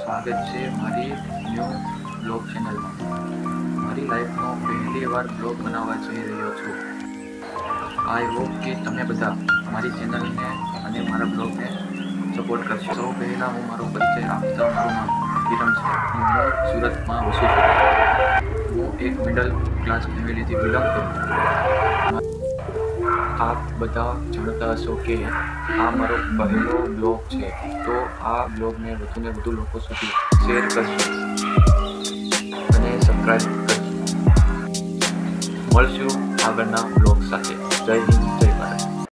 સ્વાગત છે મારી ન્યૂ બ્લોગ ચેનલમાં. મારી લાઈફનો પહેલી વાર બ્લોગ બનાવવા જઈ રહ્યો છું. આઈ હોપ કે તમે બધા મારી ચેનલને અને મારા બ્લોગને સપોર્ટ કરશો. સૌ પહેલાં હું મારો પરિચય આપતા મારું નામ કિરણ છે. હું સુરતમાં વસું છું. હું એક મિડલ ક્લાસ ફેમિલીથી બિલોંગ કરું આપ બધા જાણતા હશો કે આ મારો પહેલો બ્લોગ છે. તો આ બ્લોગને વધુને વધુ લોકો સુધી શેર કરશો અને સબસ્ક્રાઈબ કરશો મળશું આગળના બ્લોગ સાથે. જય હિન્દ